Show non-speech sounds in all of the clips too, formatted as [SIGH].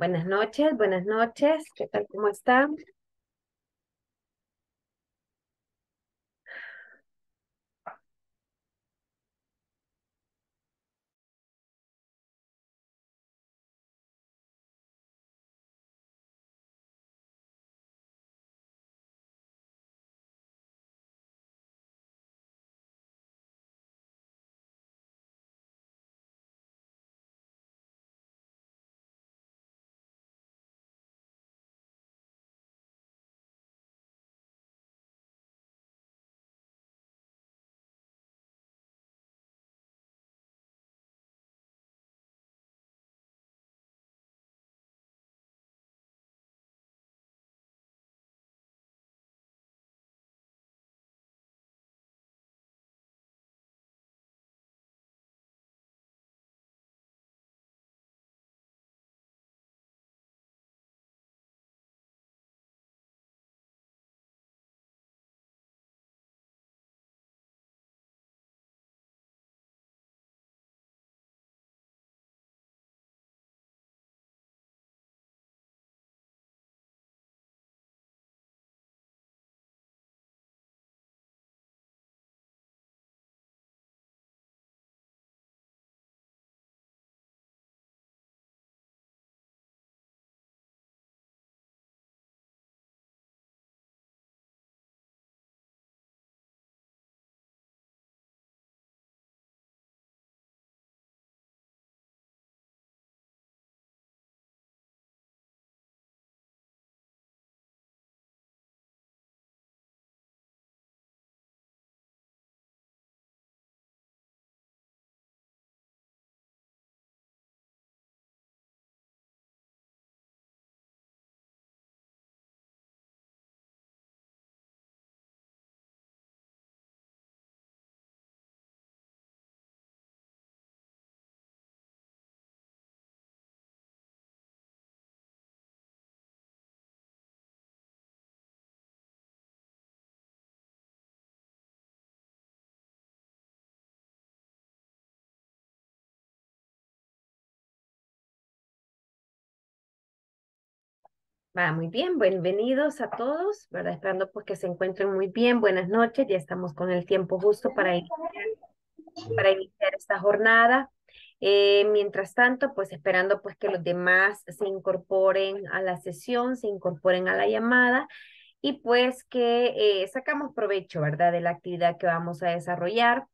Buenas noches, buenas noches. ¿Qué tal? ¿Cómo están? Va, muy bien, bienvenidos a todos, ¿verdad? Esperando pues que se encuentren muy bien, buenas noches, ya estamos con el tiempo justo para iniciar, para iniciar esta jornada. Eh, mientras tanto, pues esperando pues que los demás se incorporen a la sesión, se incorporen a la llamada y pues que eh, sacamos provecho, ¿verdad? De la actividad que vamos a desarrollar.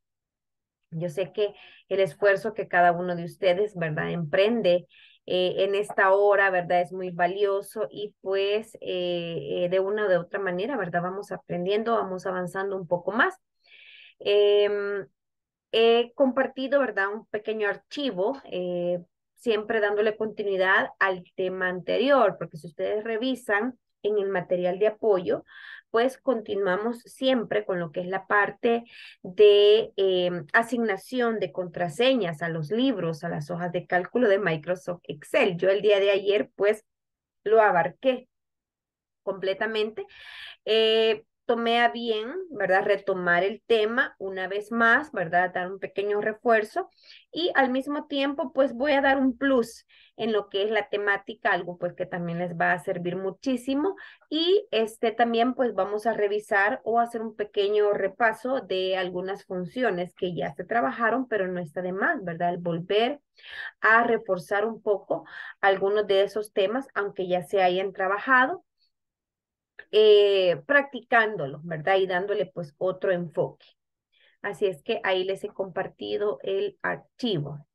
Yo sé que el esfuerzo que cada uno de ustedes, ¿verdad? Emprende eh, en esta hora, ¿verdad? Es muy valioso y pues eh, eh, de una u de otra manera, ¿verdad? Vamos aprendiendo, vamos avanzando un poco más. Em, he compartido, ¿verdad? Un pequeño archivo, siempre dándole continuidad al tema anterior, porque si ustedes revisan en el material de apoyo, pues continuamos siempre con lo que es la parte de em, asignación de contraseñas a los libros, a las hojas de cálculo de Microsoft Excel. Yo el día de ayer, pues, lo abarqué completamente. Eh, tomé a bien, ¿verdad? Retomar el tema una vez más, ¿verdad? Dar un pequeño refuerzo y al mismo tiempo, pues voy a dar un plus en lo que es la temática, algo pues que también les va a servir muchísimo y este también pues vamos a revisar o hacer un pequeño repaso de algunas funciones que ya se trabajaron, pero no está de más, ¿verdad? El volver a reforzar un poco algunos de esos temas, aunque ya se hayan trabajado eh, practicándolo, ¿verdad? Y dándole pues otro enfoque. Así es que ahí les he compartido el archivo.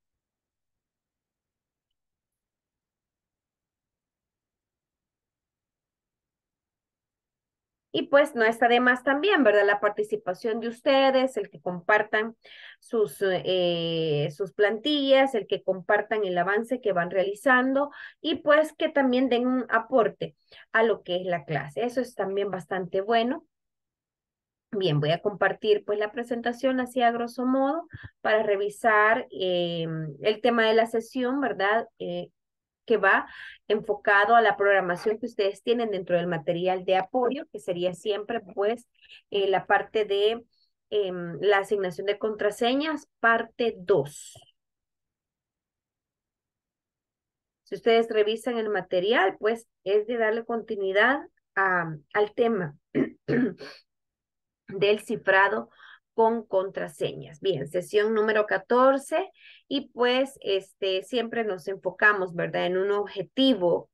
Y pues no está de más también, ¿verdad? La participación de ustedes, el que compartan sus, eh, sus plantillas, el que compartan el avance que van realizando y pues que también den un aporte a lo que es la clase. Eso es también bastante bueno. Bien, voy a compartir pues la presentación así a grosso modo para revisar eh, el tema de la sesión, ¿verdad? Eh, que va enfocado a la programación que ustedes tienen dentro del material de apoyo, que sería siempre pues eh, la parte de em, la asignación de contraseñas, parte 2. Si ustedes revisan el material, pues es de darle continuidad al tema [CLEARS THROAT] del cifrado con contraseñas. Bien, sesión número 14 y pues este siempre nos enfocamos, ¿verdad? En un objetivo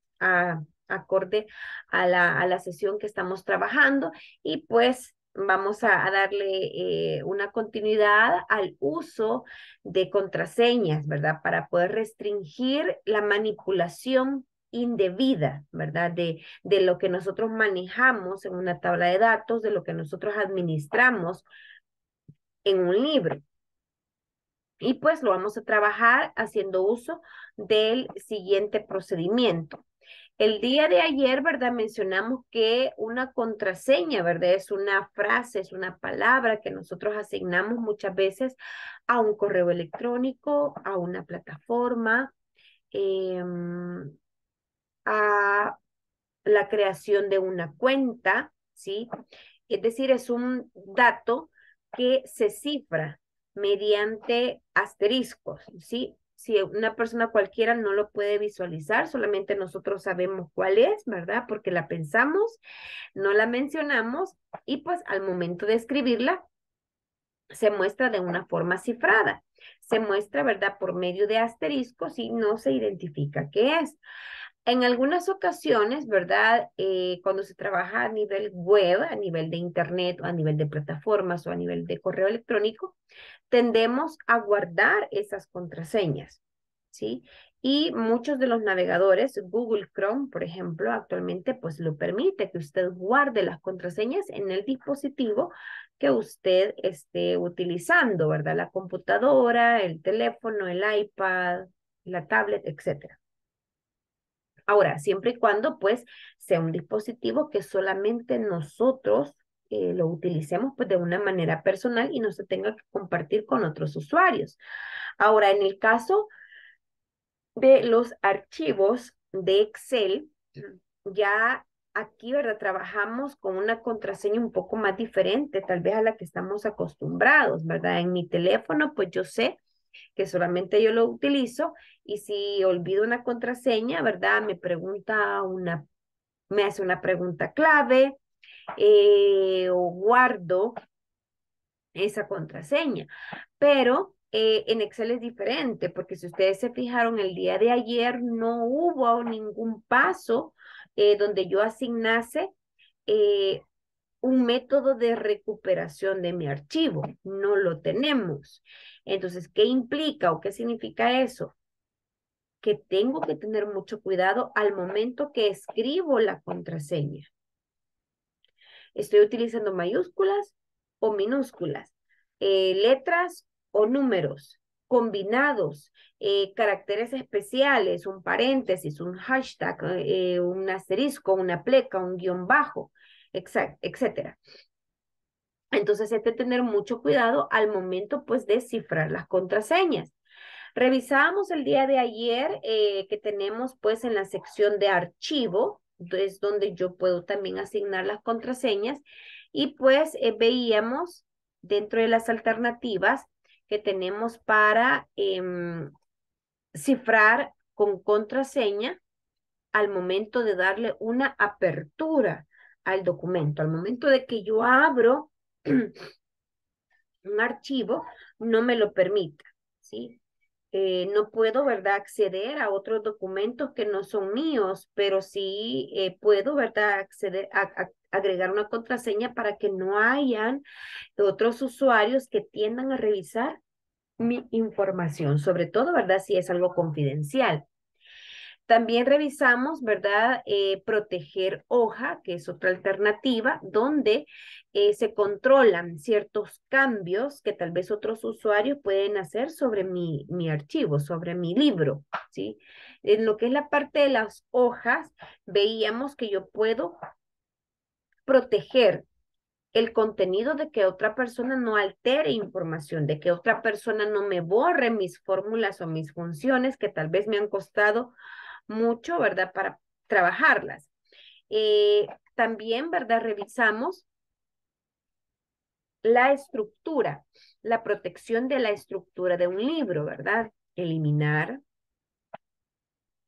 acorde a la, a la sesión que estamos trabajando y pues vamos a, darle eh, una continuidad al uso de contraseñas, ¿verdad? Para poder restringir la manipulación indebida, ¿verdad? De, de lo que nosotros manejamos en una tabla de datos, de lo que nosotros administramos en un libro. Y pues lo vamos a trabajar haciendo uso del siguiente procedimiento. El día de ayer, ¿verdad? Mencionamos que una contraseña, ¿verdad? Es una frase, es una palabra que nosotros asignamos muchas veces a un correo electrónico, a una plataforma, em, a la creación de una cuenta, ¿sí? Es decir, es un dato que se cifra mediante asteriscos, ¿sí? Si una persona cualquiera no lo puede visualizar, solamente nosotros sabemos cuál es, ¿verdad? Porque la pensamos, no la mencionamos y pues al momento de escribirla se muestra de una forma cifrada. Se muestra, ¿verdad? Por medio de asteriscos y no se identifica qué es. En algunas ocasiones, ¿verdad? Eh, cuando se trabaja a nivel web, a nivel de Internet, o a nivel de plataformas o a nivel de correo electrónico, tendemos a guardar esas contraseñas, ¿sí? Y muchos de los navegadores, Google Chrome, por ejemplo, actualmente pues lo permite que usted guarde las contraseñas en el dispositivo que usted esté utilizando, ¿verdad? La computadora, el teléfono, el iPad, la tablet, etcétera. Ahora, siempre y cuando pues sea un dispositivo que solamente nosotros eh, lo utilicemos pues de una manera personal y no se tenga que compartir con otros usuarios. Ahora, en el caso de los archivos de Excel, ya aquí, ¿verdad? Trabajamos con una contraseña un poco más diferente, tal vez a la que estamos acostumbrados, ¿verdad? En mi teléfono, pues yo sé que solamente yo lo utilizo y si olvido una contraseña, ¿verdad? Me pregunta una, me hace una pregunta clave eh, o guardo esa contraseña. Pero eh, en Excel es diferente, porque si ustedes se fijaron, el día de ayer no hubo ningún paso eh, donde yo asignase un método de recuperación de mi archivo. No lo tenemos. Entonces, ¿qué implica o qué significa eso? Que tengo que tener mucho cuidado al momento que escribo la contraseña. Estoy utilizando mayúsculas o minúsculas, eh, letras o números combinados, eh, caracteres especiales, un paréntesis, un hashtag, eh, un asterisco, una pleca, un guion bajo, etcétera. Entonces hay que tener mucho cuidado al momento pues de cifrar las contraseñas. Revisábamos el día de ayer eh, que tenemos pues en la sección de archivo, es donde yo puedo también asignar las contraseñas y pues eh, veíamos dentro de las alternativas que tenemos para em, cifrar con contraseña al momento de darle una apertura al documento. Al momento de que yo abro [CLEARS THROAT] un archivo no me lo permita, ¿sí? Eh, no puedo, ¿verdad?, acceder a otros documentos que no son míos, pero sí eh, puedo, ¿verdad?, acceder a, agregar una contraseña para que no hayan otros usuarios que tiendan a revisar mi información, sobre todo, ¿verdad?, si es algo confidencial. También revisamos, ¿verdad? Eh, proteger hoja, que es otra alternativa, donde eh, se controlan ciertos cambios que tal vez otros usuarios pueden hacer sobre mi, mi archivo, sobre mi libro, ¿sí? En lo que es la parte de las hojas, veíamos que yo puedo proteger el contenido de que otra persona no altere información, de que otra persona no me borre mis fórmulas o mis funciones que tal vez me han costado mucho, ¿verdad? Para trabajarlas. Eh, también, ¿verdad? Revisamos la estructura, la protección de la estructura de un libro, ¿verdad? Eliminar,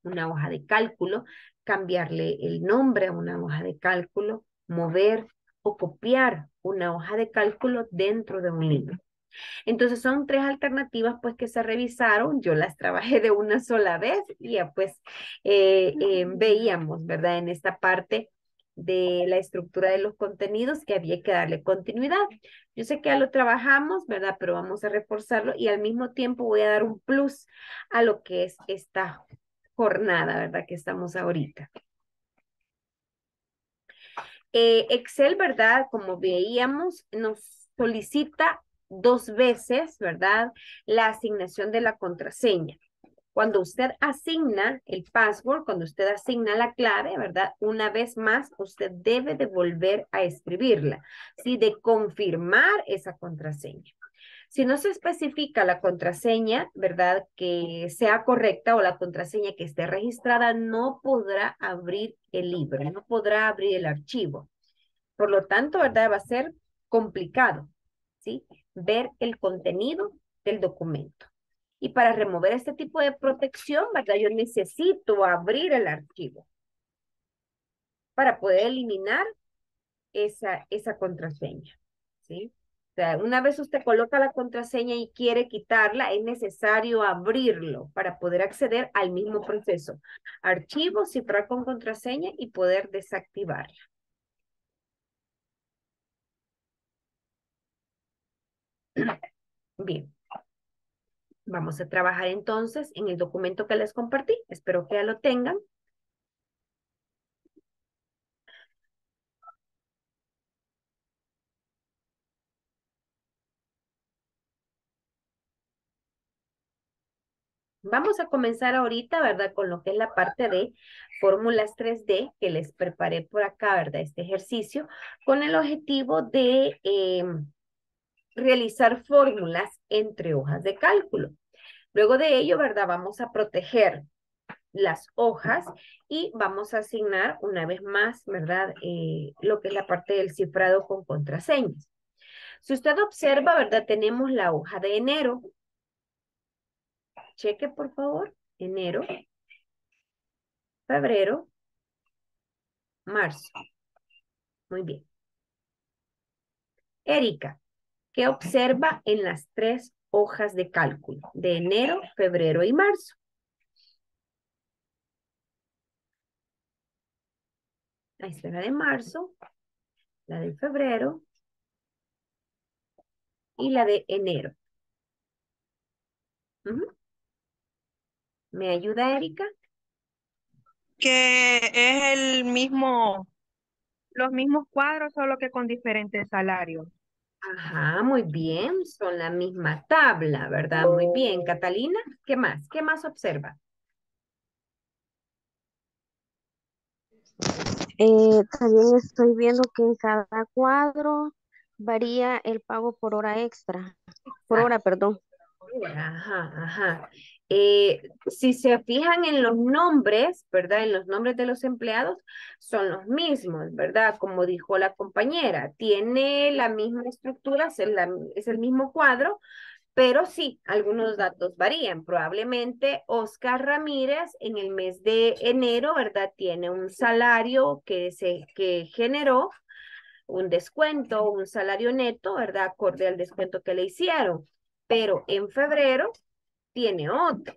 una hoja de cálculo, cambiarle el nombre a una hoja de cálculo, mover o copiar una hoja de cálculo dentro de un libro. Entonces son tres alternativas pues que se revisaron, yo las trabajé de una sola vez y ya pues eh, eh, veíamos, ¿verdad? En esta parte de la estructura de los contenidos que había que darle continuidad. Yo sé que ya lo trabajamos, ¿verdad? Pero vamos a reforzarlo y al mismo tiempo voy a dar un plus a lo que es esta jornada, ¿verdad? Que estamos ahorita. Eh, Excel, ¿verdad? Como veíamos, nos solicita dos veces, ¿verdad? La asignación de la contraseña. Cuando usted asigna el password, cuando usted asigna la clave, ¿verdad? Una vez más, usted debe de volver a escribirla, ¿sí? De confirmar esa contraseña. Si no se especifica la contraseña, ¿verdad? Que sea correcta o la contraseña que esté registrada, no podrá abrir el libro, no podrá abrir el archivo. Por lo tanto, ¿verdad? Va a ser complicado, ¿sí? Ver el contenido del documento. Y para remover este tipo de protección, ¿verdad? Yo necesito abrir el archivo para poder eliminar esa, esa contraseña, ¿sí? O sea, una vez usted coloca la contraseña y quiere quitarla, es necesario abrirlo para poder acceder al mismo proceso. Archivo, cifrar con contraseña y poder desactivarla. Bien. Vamos a trabajar entonces en el documento que les compartí. Espero que ya lo tengan. Vamos a comenzar ahorita, ¿verdad? Con lo que es la parte de fórmulas 3D que les preparé por acá, ¿verdad? Este ejercicio con el objetivo de em, realizar fórmulas entre hojas de cálculo. Luego de ello, ¿verdad? Vamos a proteger las hojas y vamos a asignar una vez más, ¿verdad? Eh, lo que es la parte del cifrado con contraseñas. Si usted observa, ¿verdad? Tenemos la hoja de enero. Cheque, por favor. Enero, febrero, marzo. Muy bien. Erika, ¿qué observa en las tres hojas de cálculo de enero, febrero y marzo. Ahí está la de marzo, la de febrero y la de enero. ¿Me ayuda, Erika? Que es el mismo, los mismos cuadros, solo que con diferentes salarios. Ajá, muy bien, son la misma tabla, ¿verdad? Muy bien. Catalina, ¿qué más? ¿Qué más observa? Eh, también estoy viendo que en cada cuadro varía el pago por hora extra, por hora, perdón. Ajá, ajá. Eh, si se fijan en los nombres, ¿verdad? En los nombres de los empleados son los mismos, ¿verdad? Como dijo la compañera, tiene la misma estructura, es el, es el mismo cuadro, pero sí, algunos datos varían. Probablemente Oscar Ramírez en el mes de enero, ¿verdad? Tiene un salario que se que generó un descuento, un salario neto, ¿verdad? Acorde al descuento que le hicieron. Pero en febrero tiene otro,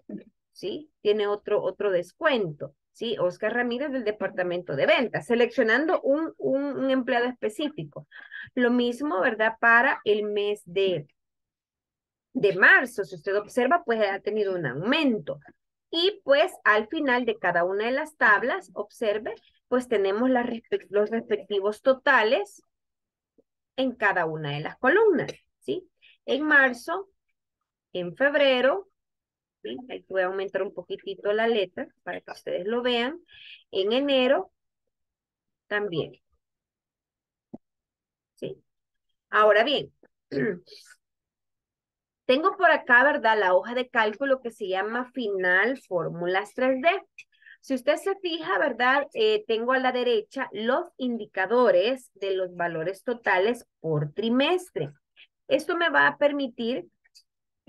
¿sí? Tiene otro, otro descuento, ¿sí? Oscar Ramírez del departamento de ventas, seleccionando un, un, empleado específico. Lo mismo, ¿verdad? Para el mes de, de marzo, si usted observa, pues ha tenido un aumento. Y pues al final de cada una de las tablas, observe, pues tenemos los respectivos totales en cada una de las columnas, ¿sí? En marzo, en febrero, Ahí voy a aumentar un poquitito la letra para que ustedes lo vean. En enero también. ¿Sí? Ahora bien, [CLEARS THROAT] tengo por acá, ¿verdad? La hoja de cálculo que se llama Final Fórmulas 3D. Si usted se fija, ¿verdad? Eh, tengo a la derecha los indicadores de los valores totales por trimestre. Esto me va a permitir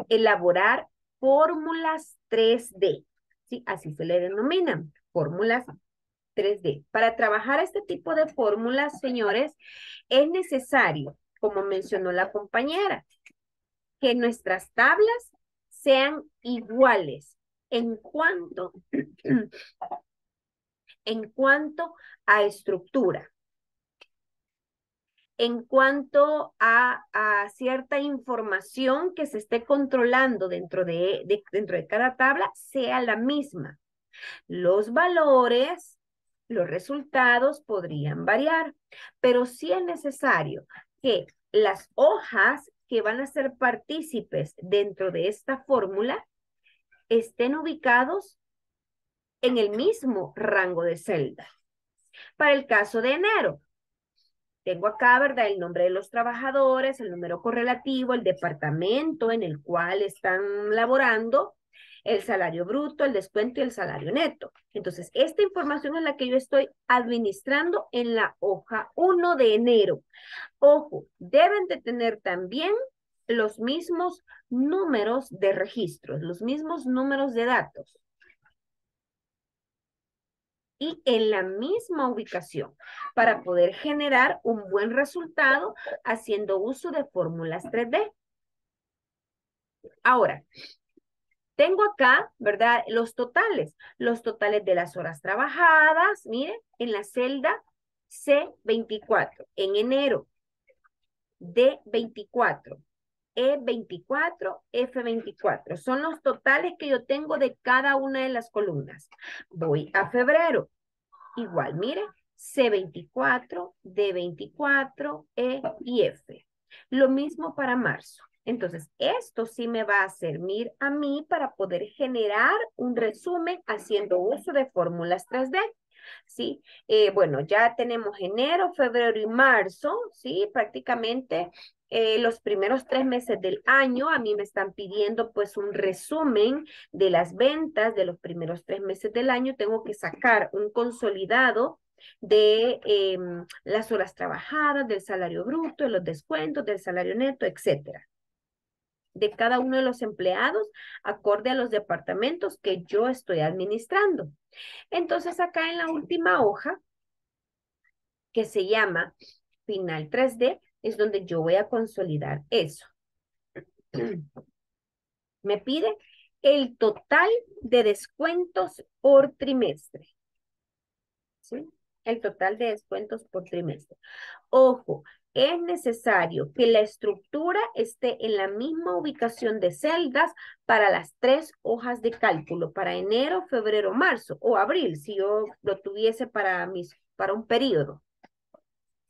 elaborar fórmulas 3D. ¿sí? Así se le denominan, fórmulas 3D. Para trabajar este tipo de fórmulas, señores, es necesario, como mencionó la compañera, que nuestras tablas sean iguales en cuanto, [CLEARS THROAT] en cuanto a estructura, en cuanto a, cierta información que se esté controlando dentro de, dentro de cada tabla, sea la misma. Los valores, los resultados podrían variar, pero sí es necesario que las hojas que van a ser partícipes dentro de esta fórmula estén ubicados en el mismo rango de celda. Para el caso de enero, tengo acá, ¿verdad? El nombre de los trabajadores, el número correlativo, el departamento en el cual están laborando, el salario bruto, el descuento y el salario neto. Entonces, esta información es la que yo estoy administrando en la hoja 1 de enero. Ojo, deben de tener también los mismos números de registros, los mismos números de datos. Y en la misma ubicación para poder generar un buen resultado haciendo uso de fórmulas 3D. Ahora, tengo acá, ¿verdad? Los totales, los totales de las horas trabajadas, miren, en la celda C24, en enero, D24, E24, F24. Son los totales que yo tengo de cada una de las columnas. Voy a febrero. Igual, mire, C24, D24, E y F. Lo mismo para marzo. Entonces, esto sí me va a servir a mí para poder generar un resumen haciendo uso de fórmulas 3D. ¿sí? Eh, bueno, ya tenemos enero, febrero y marzo, ¿sí? Prácticamente eh, los primeros tres meses del año, a mí me están pidiendo pues un resumen de las ventas de los primeros tres meses del año. Tengo que sacar un consolidado de em, las horas trabajadas, del salario bruto, de los descuentos, del salario neto, etcétera de cada uno de los empleados acorde a los departamentos que yo estoy administrando. Entonces acá en la última hoja, que se llama final 3D, es donde yo voy a consolidar eso. [CLEARS THROAT] Me pide el total de descuentos por trimestre. ¿Sí? El total de descuentos por trimestre. Ojo, es necesario que la estructura esté en la misma ubicación de celdas para las tres hojas de cálculo, para enero, febrero, marzo o abril, si yo lo tuviese para, mis, para un periodo,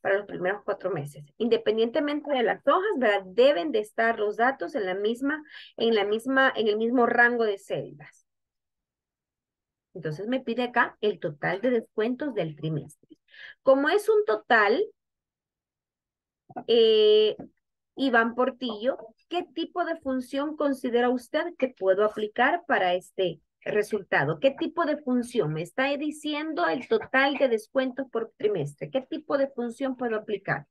para los primeros cuatro meses. Independientemente de las hojas, ¿verdad? deben de estar los datos en la misma, en la misma, en el mismo rango de celdas. Entonces me pide acá el total de descuentos del trimestre. Como es un total, eh, Iván Portillo, ¿qué tipo de función considera usted que puedo aplicar para este resultado? ¿Qué tipo de función? Me está diciendo el total de descuentos por trimestre. ¿Qué tipo de función puedo aplicar?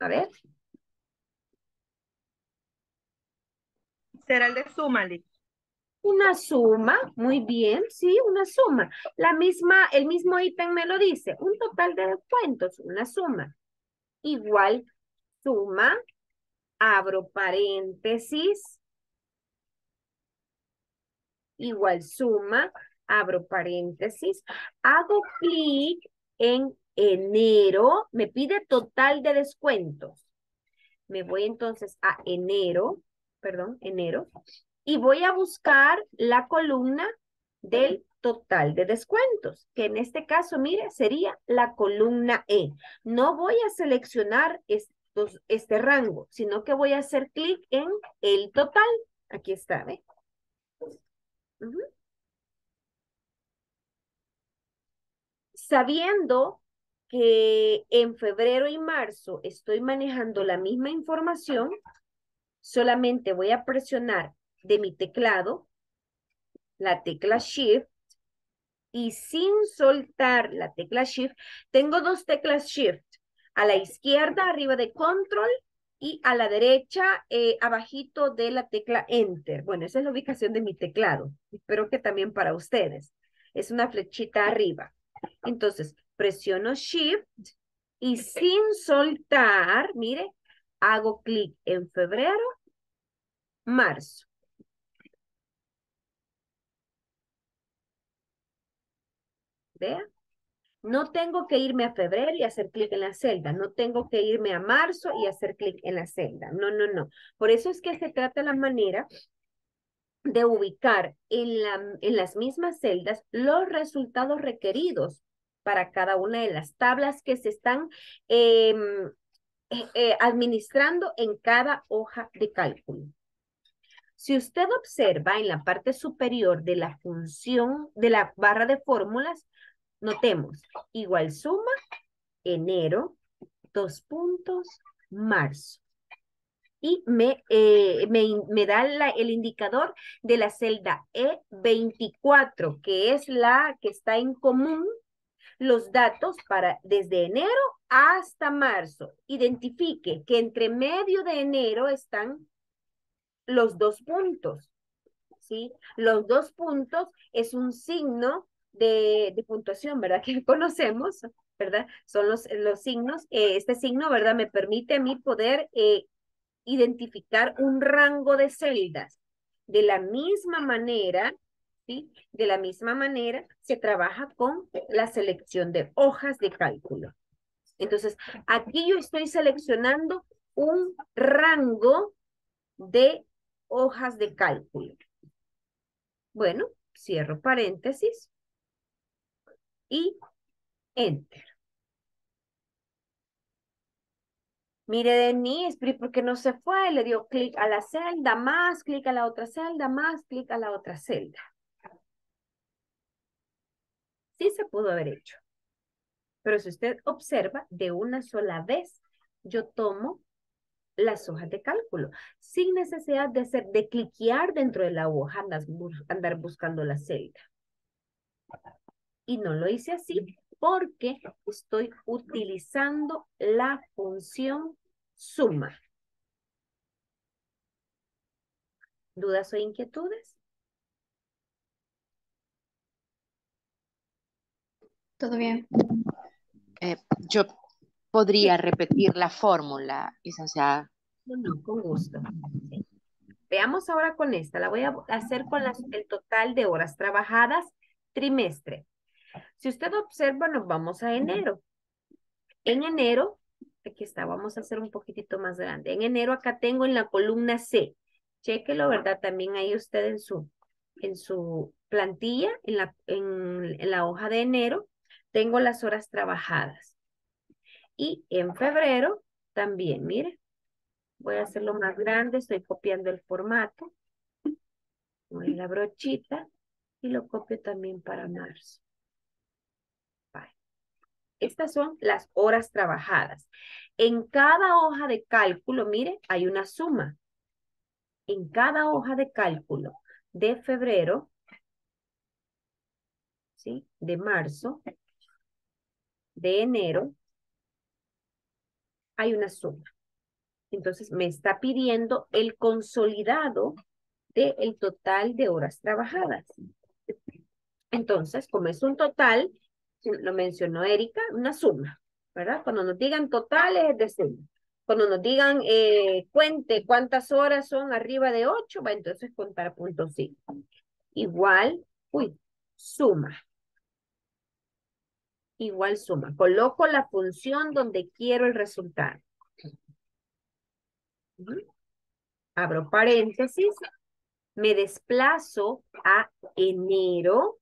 A ver. Será el de Sumali. Una suma, muy bien, sí, una suma. La misma, el mismo ítem me lo dice, un total de descuentos, una suma. Igual, suma, abro paréntesis, igual suma, abro paréntesis, hago clic en enero, me pide total de descuentos. Me voy entonces a enero, perdón, enero, y voy a buscar la columna del total de descuentos, que en este caso, mire, sería la columna E. No voy a seleccionar estos, este rango, sino que voy a hacer clic en el total. Aquí está, ¿ve? Sabiendo que en febrero y marzo estoy manejando la misma información, solamente voy a presionar de mi teclado, la tecla Shift, y sin soltar la tecla Shift, tengo dos teclas Shift. A la izquierda, arriba de control, y a la derecha, eh, abajito de la tecla Enter. Bueno, esa es la ubicación de mi teclado. Espero que también para ustedes. Es una flechita arriba. Entonces, presiono Shift y sin soltar, mire, hago clic en febrero, marzo. No tengo que irme a febrero y hacer clic en la celda. No tengo que irme a marzo y hacer clic en la celda. No, no, no. Por eso es que se trata la manera de ubicar en, la, en las mismas celdas los resultados requeridos para cada una de las tablas que se están em, eh, eh, administrando en cada hoja de cálculo. Si usted observa en la parte superior de la función de la barra de fórmulas, Notemos, igual suma, enero, dos puntos, marzo. Y me, eh, me, da el indicador de la celda E24, que es la que está en común los datos para desde enero hasta marzo. Identifique que entre medio de enero están los dos puntos. ¿sí? Los dos puntos es un signo de, puntuación, ¿verdad? [LAUGHS] Que conocemos, ¿verdad? Son los, los signos. Eh, este signo, ¿verdad? Me permite a mí poder eh, identificar un rango de celdas. De la misma manera, ¿sí? De la misma manera se trabaja con la selección de hojas de cálculo. Entonces, aquí yo estoy seleccionando un rango de hojas de cálculo. Bueno, cierro paréntesis y Enter. Mire Denise, ¿por qué no se fue? Le dio clic a la celda, más clic a la otra celda, más clic a la otra celda. Sí se pudo haber hecho. Pero si usted observa, de una sola vez, yo tomo las hojas de cálculo, sin necesidad de, hacer, de cliquear dentro de la hoja, andar buscando la celda. Y no lo hice así porque estoy utilizando la función suma. ¿Dudas o inquietudes? Todo bien. Eh, yo podría repetir la fórmula, licenciada. No, no, con gusto. Veamos ahora con esta. La voy a hacer con el total de horas trabajadas trimestre. Si usted observa, nos vamos a enero. En enero, aquí está, vamos a hacer un poquitito más grande. En enero acá tengo en la columna C. Chequelo, ¿verdad? También ahí usted en su, en su plantilla, en la, en, en la hoja de enero, tengo las horas trabajadas. Y en febrero también, mire. Voy a hacerlo más grande, estoy copiando el formato. Voy a la brochita y lo copio también para marzo. Estas son las horas trabajadas. En cada hoja de cálculo, mire, hay una suma. En cada hoja de cálculo de febrero, ¿sí? De marzo, de enero, hay una suma. Entonces, me está pidiendo el consolidado del total de horas trabajadas. Entonces, como es un total, lo mencionó Erika, una suma, ¿verdad? Cuando nos digan totales es suma. Cuando nos digan eh, cuente cuántas horas son arriba de 8, va entonces contar punto 5. Igual, uy, suma. Igual suma. Coloco la función donde quiero el resultado. Abro paréntesis. Me desplazo a enero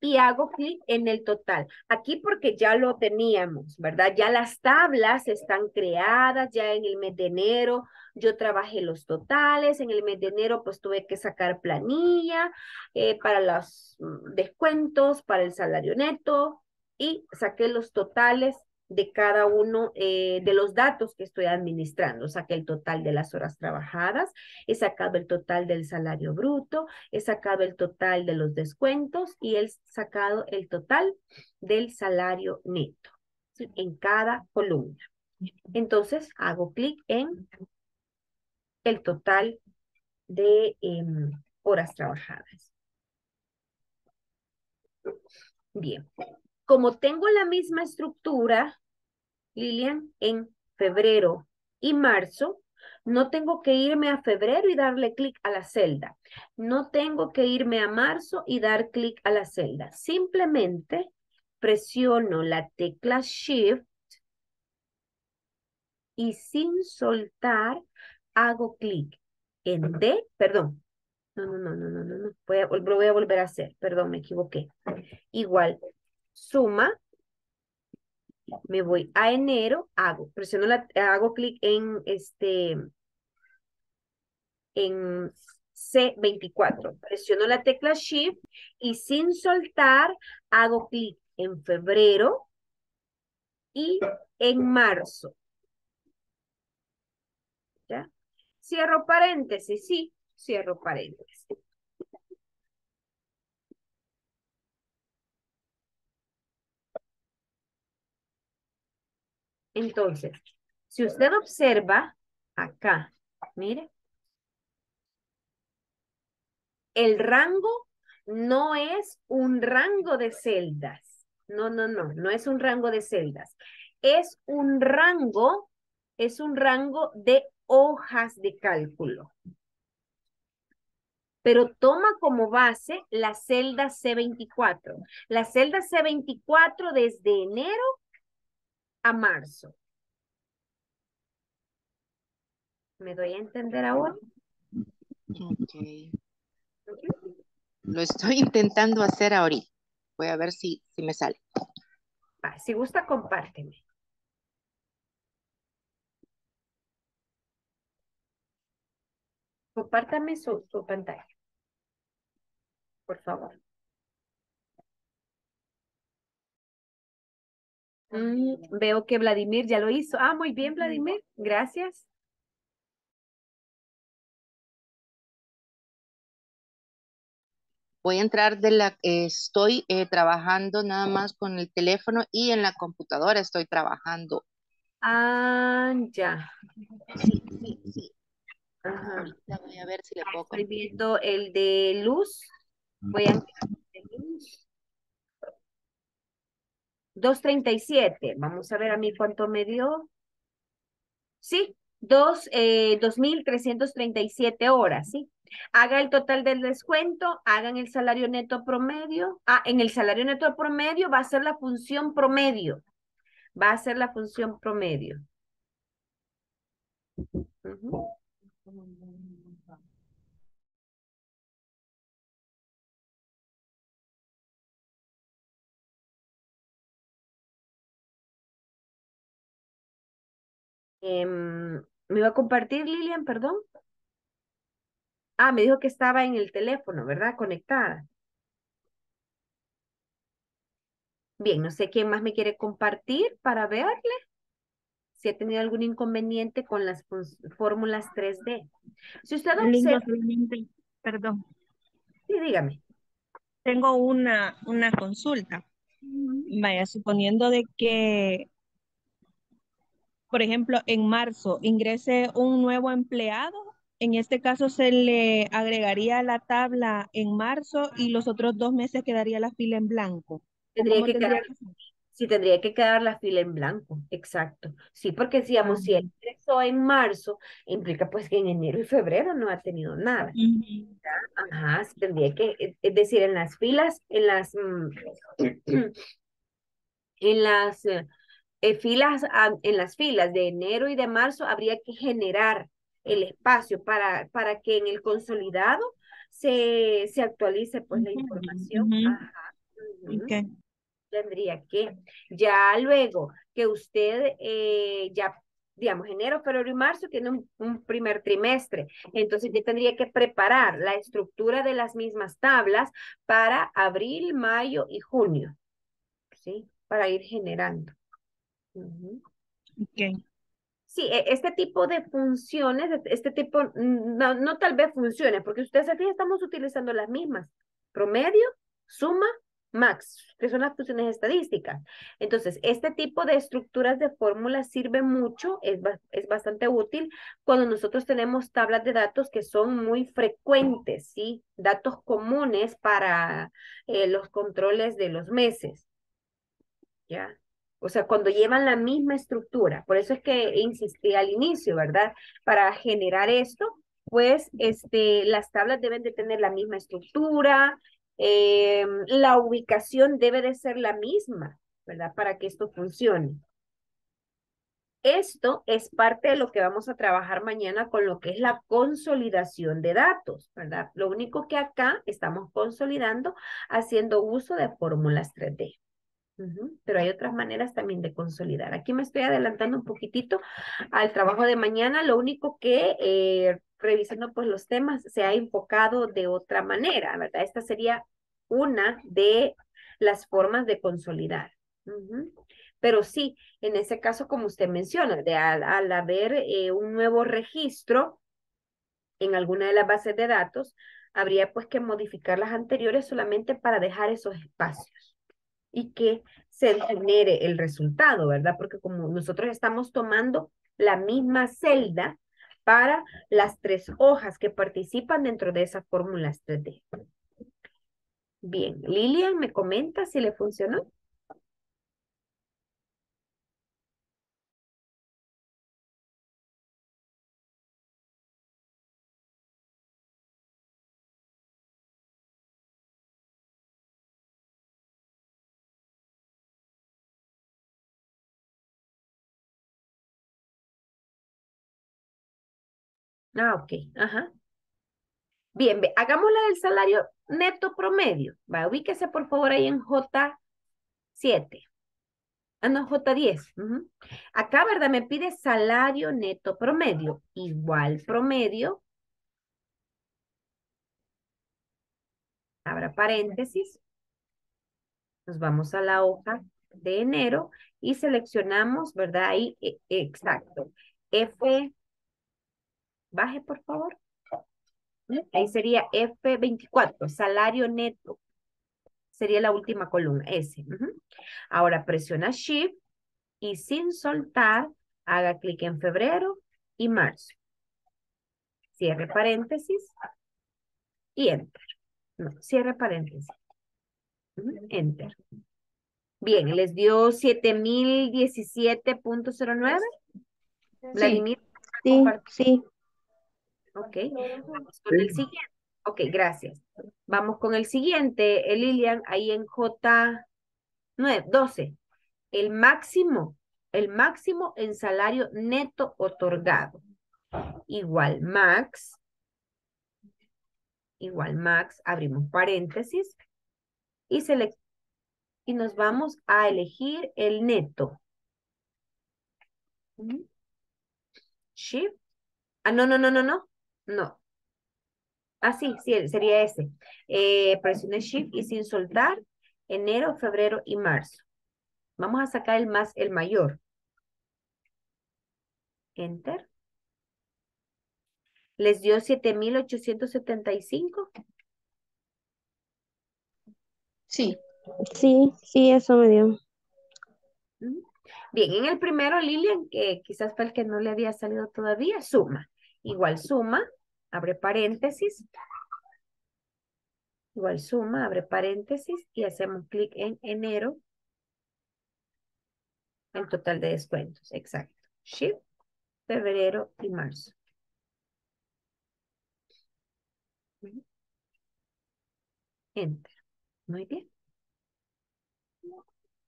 y hago clic en el total. Aquí porque ya lo teníamos, ¿verdad? Ya las tablas están creadas, ya en el mes de enero yo trabajé los totales, en el mes de enero pues tuve que sacar planilla eh, para los mm, descuentos, para el salario neto y saqué los totales de cada uno eh, de los datos que estoy administrando. Saqué el total de las horas trabajadas, he sacado el total del salario bruto, he sacado el total de los descuentos y he sacado el total del salario neto. en cada columna. Entonces hago clic en el total de em, horas trabajadas. Bien, como tengo la misma estructura, Lilian, en febrero y marzo, no tengo que irme a febrero y darle clic a la celda. No tengo que irme a marzo y dar clic a la celda. Simplemente presiono la tecla Shift y sin soltar hago clic en D, perdón. No, no, no, no, no, no. Voy a, voy a volver a hacer. Perdón, me equivoqué. Igual, suma. Me voy a enero, hago, presiono la, hago clic en este, en C24. Presiono la tecla Shift y sin soltar hago clic en febrero y en marzo. ¿Ya? Cierro paréntesis, sí, cierro paréntesis. Entonces, si usted observa acá, mire, el rango no es un rango de celdas. No, no, no, no es un rango de celdas. Es un rango, es un rango de hojas de cálculo. Pero toma como base la celda C24. La celda C24 desde enero a marzo. ¿Me doy a entender ahora? Ok. Lo estoy [LAUGHS] intentando hacer ahorita. Voy a ver si, si me sale. si gusta, compárteme. Compártame su, su pantalla. Por favor. Mm, veo que Vladimir ya lo hizo. Ah, muy bien, Vladimir. Gracias. Voy a entrar de la, estoy eh, trabajando nada más con el teléfono y en la computadora estoy trabajando. Ah, ya. Sí, sí, sí. Ajá. Ahorita voy a ver si le puedo. Estoy viendo el de luz. Voy a de luz. 237. Vamos a ver a mí cuánto me dio. Sí, dos, eh, 2.337 horas, ¿sí? Haga el total del descuento, hagan el salario neto promedio. Ah, en el salario neto promedio va a ser la función promedio. Va a ser la función promedio. Em, ¿Me iba a compartir, Lilian, perdón? Ah, me dijo que estaba en el teléfono, ¿verdad? Conectada. Bien, no sé quién más me quiere compartir para verle si ha tenido algún inconveniente con las fórmulas 3D. Si usted observa... perdón. Sí, dígame. Tengo una, una consulta. Vaya, suponiendo de que, por ejemplo, en marzo ingrese un nuevo empleado en este caso se le agregaría la tabla en marzo y los otros dos meses quedaría la fila en blanco. Tendría que quedar, sí, tendría que quedar la fila en blanco, exacto. Sí, porque decíamos, si él ingresó en marzo, implica pues que en enero y febrero no ha tenido nada. Ajá, tendría que, es decir, en las filas, en las, mm, [CLEARS THROAT] en las eh, filas, ah, en las filas de enero y de marzo habría que generar el espacio para, para que en el consolidado se, se actualice pues la información. Ajá. Tendría que, ya luego que usted eh, ya digamos, enero, febrero y marzo tiene un, un, primer trimestre. Entonces, yo tendría que preparar la estructura de las mismas tablas para abril, mayo y junio, ¿sí? Para ir generando. Ok. Sí, e, este tipo de funciones, este, este tipo, mm, no, no tal vez funcione, porque ustedes aquí estamos utilizando las mismas. Promedio, suma, max, que son las funciones estadísticas. Entonces, este tipo de estructuras de fórmulas sirve mucho, es, es bastante útil cuando nosotros tenemos tablas de datos que son muy frecuentes, ¿sí? Datos comunes para eh, los controles de los meses. ¿Ya? O sea, cuando llevan la misma estructura. Por eso es que insistí al inicio, ¿verdad? Para generar esto, pues este, las tablas deben de tener la misma estructura, eh, la ubicación debe de ser la misma, ¿verdad? Para que esto funcione. Esto es parte de lo que vamos a trabajar mañana con lo que es la consolidación de datos, ¿verdad? Lo único que acá estamos consolidando haciendo uso de fórmulas 3D. Pero hay otras maneras también de consolidar. Aquí me estoy adelantando un poquitito al trabajo de mañana. Lo único que eh, revisando pues los temas se ha enfocado de otra manera, ¿verdad? Esta sería una de las formas de consolidar. Pero sí, en ese caso, como usted menciona, de al, haber eh, un nuevo registro en alguna de las bases de datos, habría pues que modificar las anteriores solamente para dejar esos espacios y que se genere el resultado, ¿verdad? Porque como nosotros estamos tomando la misma celda para las tres hojas que participan dentro de esa fórmula 3D. Bien, Lilian, ¿me comenta si le funcionó? Ah, ok, ajá. Bien, ve, hagámosla del salario neto promedio. Va, ubíquese por favor ahí en J7. Ah, no, J10. Acá, ¿verdad? Me pide salario neto promedio. Igual promedio. Abra paréntesis. Nos vamos a la hoja de enero y seleccionamos, ¿verdad? Ahí, e, exacto. F Baje, por favor. Ahí sería F24, salario neto. Sería la última columna, S. Ahora presiona Shift y sin soltar, haga clic en febrero y marzo. Cierre paréntesis y Enter. No, cierre paréntesis. Enter. Bien, les dio 7017.09. Sí, sí, sí. Ok, vamos con el siguiente. Ok, gracias. Vamos con el siguiente, Lilian, ahí en J9, 12. El máximo, el máximo en salario neto otorgado. Igual max, igual max, abrimos paréntesis y, y nos vamos a elegir el neto. Shift. Ah, no, no, no, no, no. No. Ah, sí, sí, sería ese. Eh, presione Shift y sin soltar, enero, febrero y marzo. Vamos a sacar el más, el mayor. Enter. ¿Les dio 7,875? Sí. Sí, sí, eso me dio. Bien, en el primero, Lilian, que quizás fue el que no le había salido todavía, suma. Igual suma, abre paréntesis, igual suma, abre paréntesis y hacemos clic en enero, el total de descuentos, exacto. Shift, febrero y marzo. Enter. Muy bien.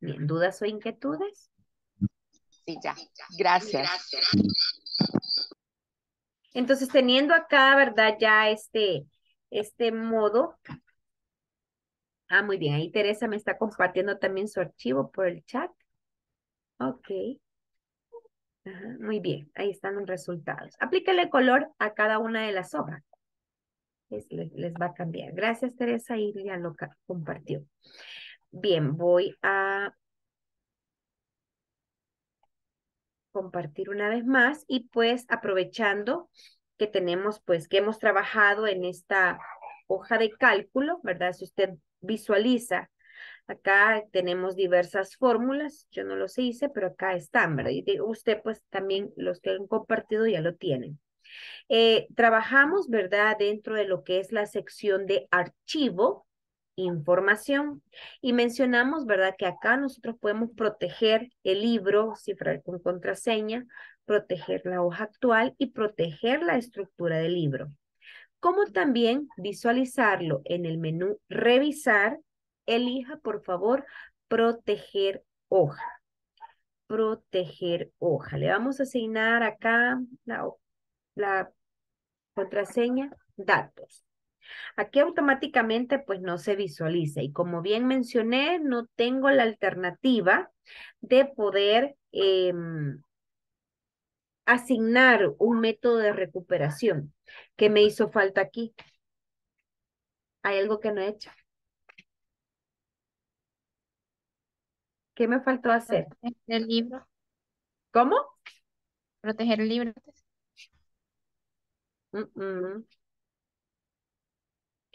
Bien, ¿dudas o inquietudes? Sí, ya. Gracias. Entonces, teniendo acá, ¿verdad? Ya este, este modo. Ah, muy bien. Ahí Teresa me está compartiendo también su archivo por el chat. Ok. muy bien. Ahí están los resultados. Aplíquele color a cada una de las hojas. Les, les, va a cambiar. Gracias, Teresa. Y ya lo compartió. Bien, voy a compartir una vez más y pues aprovechando que tenemos pues que hemos trabajado en esta hoja de cálculo, ¿verdad? Si usted visualiza Acá tenemos diversas fórmulas, yo no los hice, pero acá están, ¿verdad? Y usted pues también los que han compartido ya lo tienen. Eh, trabajamos, ¿verdad? Dentro de lo que es la sección de archivo, información, y mencionamos, ¿verdad? Que acá nosotros podemos proteger el libro, cifrar con contraseña, proteger la hoja actual y proteger la estructura del libro. Como también visualizarlo en el menú revisar elija por favor proteger hoja. Proteger hoja. Le vamos a asignar acá la, la contraseña datos. Aquí automáticamente pues no se visualiza y como bien mencioné no tengo la alternativa de poder em, asignar un método de recuperación que me hizo falta aquí. Hay algo que no he hecho. ¿Qué me faltó hacer? Proteger el libro. ¿Cómo? Proteger el libro.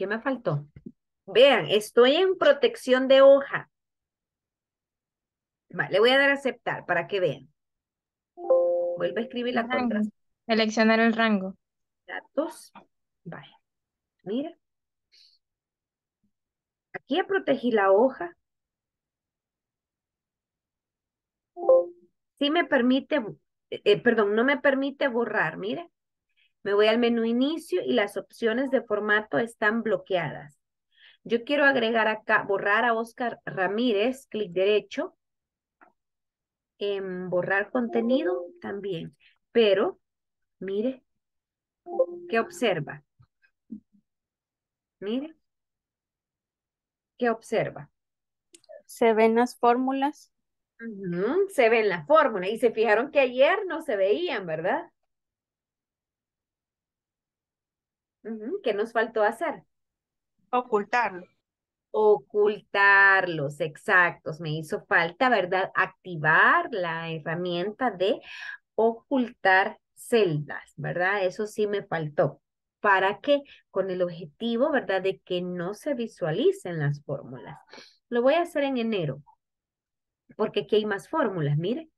¿Qué me faltó? Vean, estoy en protección de hoja. Vale, le voy a dar a aceptar para que vean. Vuelve a escribir la contra. Seleccionar el rango. Datos. Vale. Mira. Aquí ya protegí la hoja. Sí me permite, eh, eh, perdón, no me permite borrar, mire. Me voy al menú inicio y las opciones de formato están bloqueadas. Yo quiero agregar acá, borrar a Oscar Ramírez, clic derecho. En borrar contenido también. Pero, mire, ¿qué observa? Mire, ¿qué observa? Se ven las fórmulas se ve en la fórmula. Y se fijaron que ayer no se veían, ¿verdad? ¿Qué nos faltó hacer? Ocultarlos. Ocultarlos, exactos. Me hizo falta, ¿verdad? Activar la herramienta de ocultar celdas, ¿verdad? Eso sí me faltó. ¿Para qué? Con el objetivo, ¿verdad? De que no se visualicen las fórmulas. Lo voy a hacer en enero porque aquí hay más fórmulas, mire.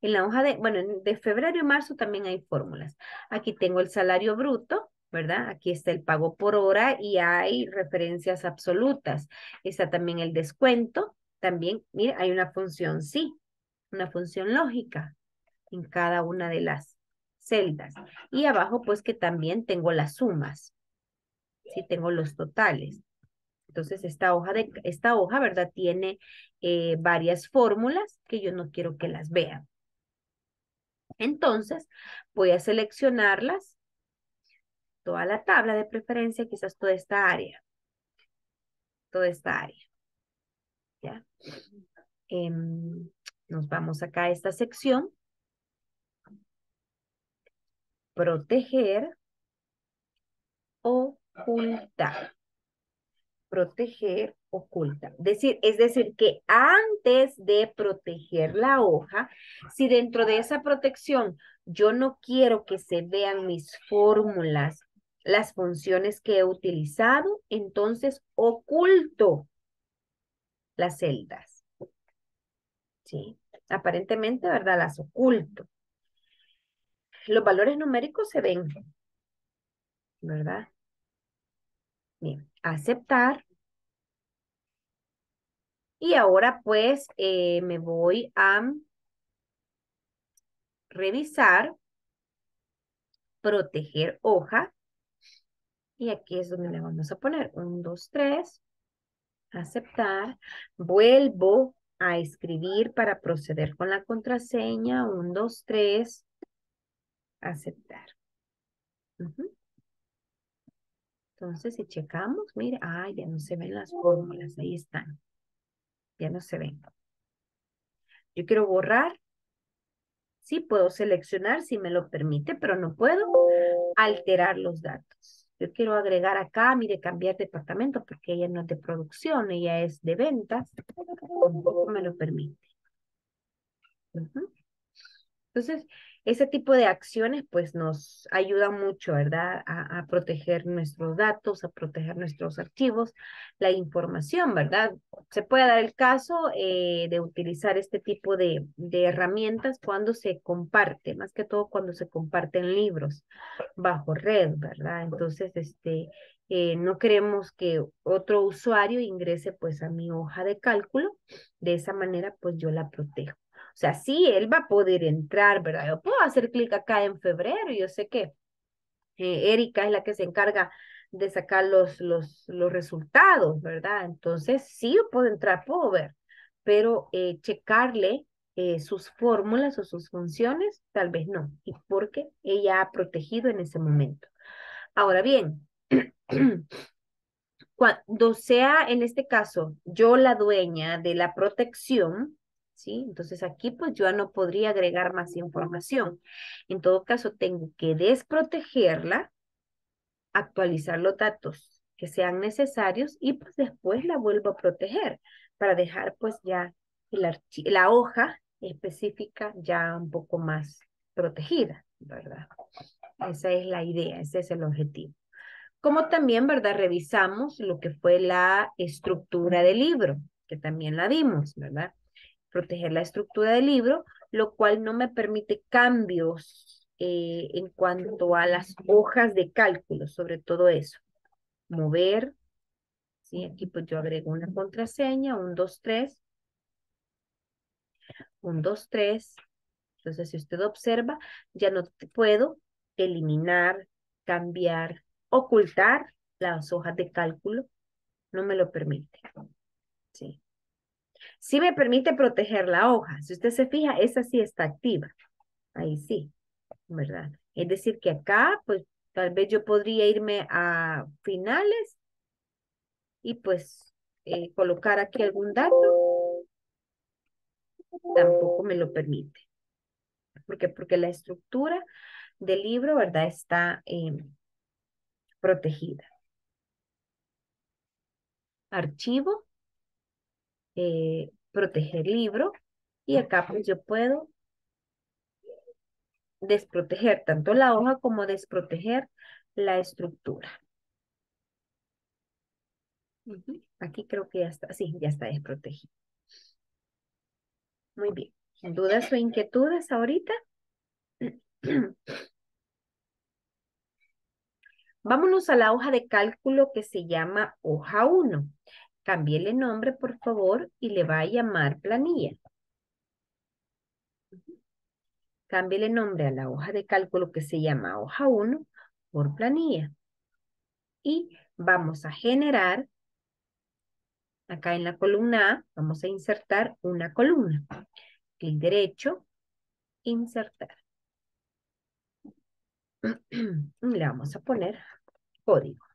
En la hoja de, bueno, de febrero y marzo también hay fórmulas. Aquí tengo el salario bruto, ¿verdad? Aquí está el pago por hora y hay referencias absolutas. Está también el descuento. También, mire, hay una función sí, una función lógica en cada una de las celdas. Y abajo, pues que también tengo las sumas. Sí, tengo los totales. Entonces, esta hoja, de, esta hoja ¿verdad? Tiene eh, varias fórmulas que yo no quiero que las vean. Entonces, voy a seleccionarlas, toda la tabla de preferencia, quizás toda esta área. Toda esta área. ¿Ya? Em, nos vamos acá a esta sección. Proteger, ocultar proteger oculta. Decir, es decir, que antes de proteger la hoja, si dentro de esa protección yo no quiero que se vean mis fórmulas, las funciones que he utilizado, entonces oculto las celdas. ¿Sí? Aparentemente, ¿verdad? Las oculto. Los valores numéricos se ven, ¿verdad? Bien, aceptar. Y ahora pues eh, me voy a revisar, proteger hoja. Y aquí es donde le vamos a poner 1, 2, 3, aceptar. Vuelvo a escribir para proceder con la contraseña. 1, 2, 3, aceptar. Entonces, si checamos, mire, ah, ya no se ven las fórmulas, ahí están. Ya no se ven. Yo quiero borrar. Sí, puedo seleccionar si me lo permite, pero no puedo alterar los datos. Yo quiero agregar acá, mire, cambiar departamento, porque ella no es de producción, ella es de ventas. Tampoco me lo permite. Entonces, ese tipo de acciones pues nos ayuda mucho, ¿verdad? A, proteger nuestros datos, a proteger nuestros archivos, la información, ¿verdad? Se puede dar el caso eh, de utilizar este tipo de, de herramientas cuando se comparte, más que todo cuando se comparten libros bajo red, ¿verdad? Entonces, este, eh, no queremos que otro usuario ingrese pues a mi hoja de cálculo, de esa manera pues yo la protejo. O sea, sí, él va a poder entrar, ¿verdad? Yo puedo hacer clic acá en febrero, yo sé que eh, Erika es la que se encarga de sacar los, los, los resultados, ¿verdad? Entonces, sí, yo puedo entrar, puedo ver, pero eh, checarle eh, sus fórmulas o sus funciones, tal vez no, y porque ella ha protegido en ese momento. Ahora bien, [CLEARS THROAT] cuando sea en este caso yo la dueña de la protección, ¿sí? Entonces aquí pues yo no podría agregar más información. En todo caso tengo que desprotegerla, actualizar los datos que sean necesarios y pues después la vuelvo a proteger para dejar pues ya la hoja específica ya un poco más protegida, ¿verdad? Esa es la idea, ese es el objetivo. Como también, ¿verdad? Revisamos lo que fue la estructura del libro, que también la vimos, ¿verdad? Proteger la estructura del libro, lo cual no me permite cambios eh, en cuanto a las hojas de cálculo, sobre todo eso. Mover, ¿sí? Aquí pues yo agrego una contraseña, un 2, 3, un 2, 3. Entonces, si usted observa, ya no puedo eliminar, cambiar, ocultar las hojas de cálculo. No me lo permite. Sí. Me permite proteger la hoja. Si usted se fija, esa sí está activa. Ahí sí, ¿verdad? Es decir, que acá, pues, tal vez yo podría irme a finales y pues eh, colocar aquí algún dato tampoco me lo permite. ¿Por qué? Porque la estructura del libro, ¿verdad? Está eh, protegida. Archivo, eh, proteger libro, y acá pues yo puedo desproteger tanto la hoja como desproteger la estructura. Aquí creo que ya está, sí, ya está desprotegido. Muy bien. ¿Dudas o inquietudes ahorita? [CLEARS THROAT] Vámonos a la hoja de cálculo que se llama hoja 1. Cámbiele nombre, por favor, y le va a llamar planilla. Cámbiele nombre a la hoja de cálculo que se llama hoja 1 por planilla. Y vamos a generar Acá en la columna A vamos a insertar una columna. Clic derecho, insertar. [CLEARS THROAT] Le vamos a poner código.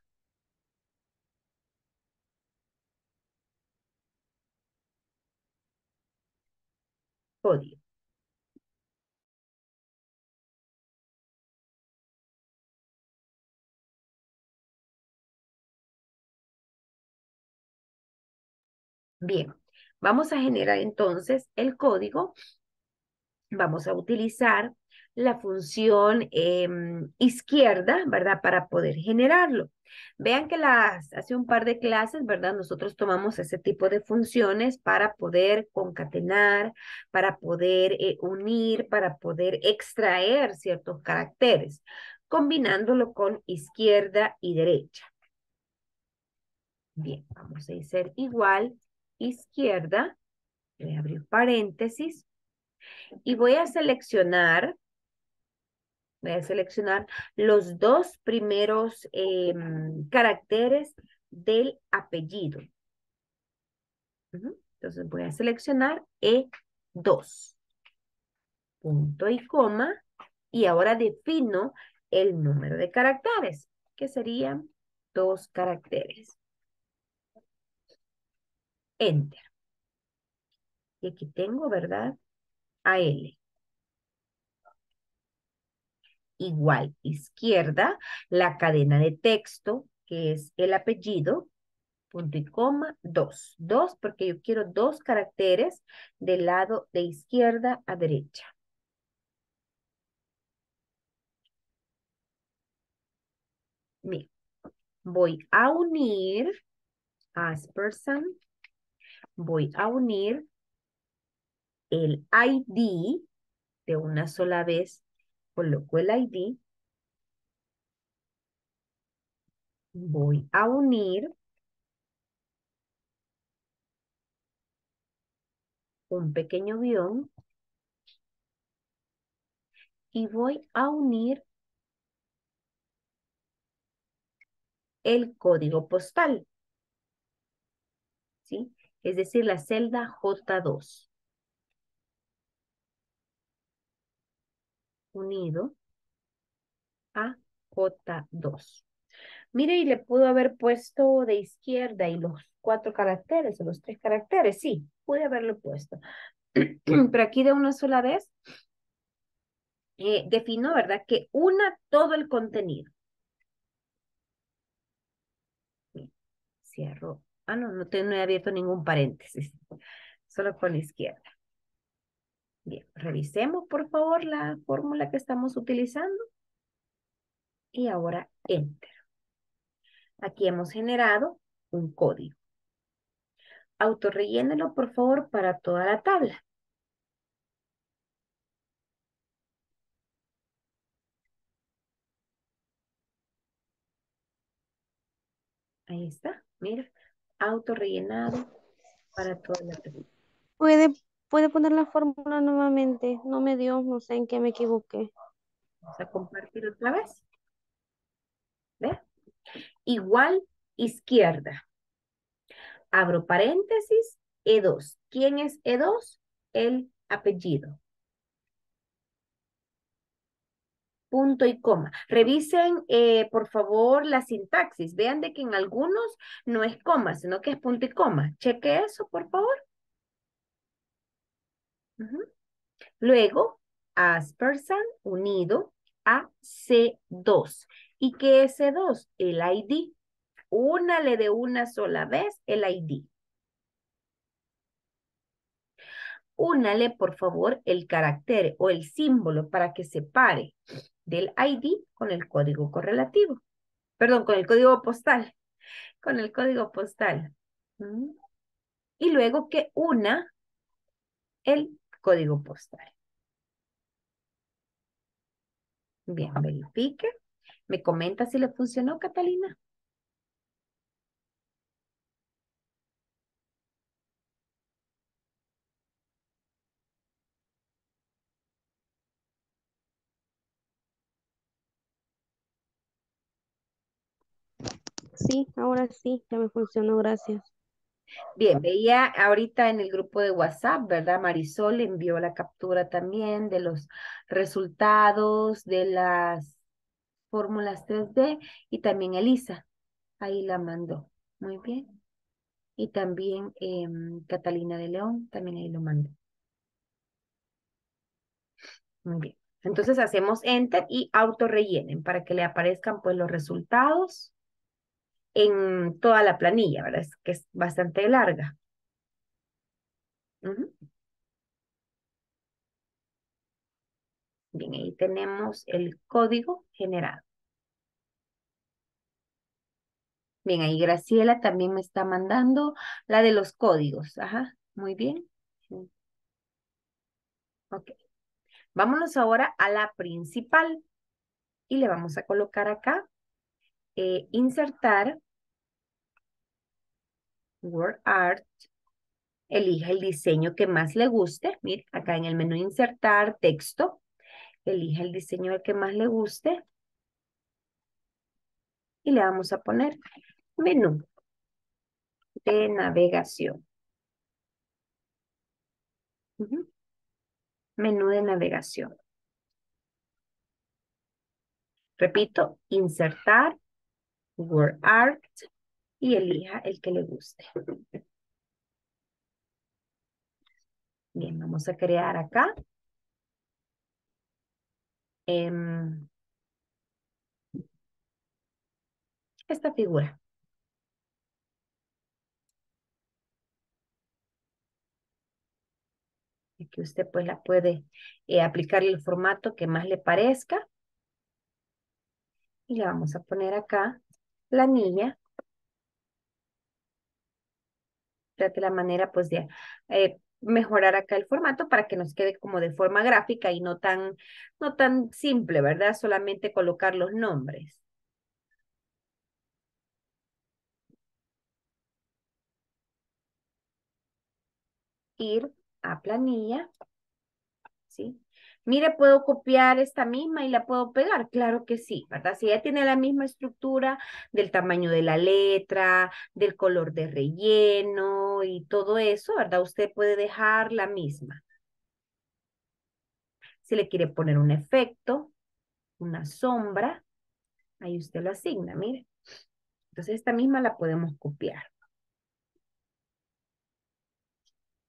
Bien, vamos a generar entonces el código. Vamos a utilizar la función em, izquierda, ¿verdad? Para poder generarlo. Vean que las, hace un par de clases, ¿verdad? Nosotros tomamos ese tipo de funciones para poder concatenar, para poder eh, unir, para poder extraer ciertos caracteres, combinándolo con izquierda y derecha. Bien, vamos a hacer igual izquierda, voy a abrir paréntesis, y voy a seleccionar, voy a seleccionar los dos primeros em, caracteres del apellido. Entonces voy a seleccionar E2. Punto y coma. Y ahora defino el número de caracteres, que serían dos caracteres. Enter. Y aquí tengo, ¿verdad? A L igual izquierda, la cadena de texto, que es el apellido, punto y coma, dos. Dos, porque yo quiero dos caracteres del lado de izquierda a derecha. Bien. Voy a unir Asperson. Voy a unir el ID de una sola vez Coloco el ID. Voy a unir un pequeño guion y voy a unir el código postal. ¿Sí? Es decir, la celda J2. Unido a J2. Mire, y le pudo haber puesto de izquierda y los cuatro caracteres o los tres caracteres. Sí, pude haberlo puesto. [CLEARS THROAT] Pero aquí de una sola vez eh, defino, ¿verdad? Que una todo el contenido. Cierro. Ah, no, no, no he abierto ningún paréntesis. Solo con la izquierda. Bien, revisemos por favor la fórmula que estamos utilizando. Y ahora Enter. Aquí hemos generado un código. Autorrellénelo por favor para toda la tabla. Ahí está, mira, autorrellenado para toda la tabla. Puede, puede poner la fórmula nuevamente. No me dio, no sé en qué me equivoqué. Vamos a compartir otra vez. ¿Ve? Igual izquierda. Abro paréntesis, E2. ¿Quién es E2? El apellido. Punto y coma. Revisen, eh, por favor, la sintaxis. Vean de que en algunos no es coma, sino que es punto y coma. Cheque eso, por favor. Luego, as person unido a C2. ¿Y qué es C2? El ID. Únale de una sola vez el ID. Únale, por favor, el carácter o el símbolo para que se pare del ID con el código correlativo. Perdón, con el código postal. Con el código postal. Y luego que una el código postal. Bien, verifique. ¿Me comenta si le funcionó, Catalina? Sí, ahora sí, ya me funcionó, gracias. Bien, veía ahorita en el grupo de WhatsApp, ¿verdad? Marisol envió la captura también de los resultados de las fórmulas 3D y también Elisa, ahí la mandó. Muy bien. Y también em, Catalina de León, también ahí lo mandó. Muy bien. Entonces hacemos Enter y auto rellenen para que le aparezcan pues los resultados en toda la planilla, ¿verdad? Es que es bastante larga. Bien, ahí tenemos el código generado. Bien, ahí Graciela también me está mandando la de los códigos. Ajá, muy bien. Ok. Vámonos ahora a la principal. Y le vamos a colocar acá, eh, insertar, Word Art, elija el diseño que más le guste. Mire, acá en el menú insertar texto, elija el diseño que más le guste. Y le vamos a poner menú de navegación. Menú de navegación. Repito, insertar, Word Art y elija el que le guste. Bien, vamos a crear acá. Em, esta figura. que usted pues la puede eh, aplicar el formato que más le parezca. Y le vamos a poner acá planilla. Trate la manera pues de eh, mejorar acá el formato para que nos quede como de forma gráfica y no tan, no tan simple, ¿verdad? Solamente colocar los nombres. Ir a planilla, ¿sí? Mire, ¿puedo copiar esta misma y la puedo pegar? Claro que sí, ¿verdad? Si ya tiene la misma estructura del tamaño de la letra, del color de relleno y todo eso, ¿verdad? Usted puede dejar la misma. Si le quiere poner un efecto, una sombra, ahí usted lo asigna, mire. Entonces esta misma la podemos copiar.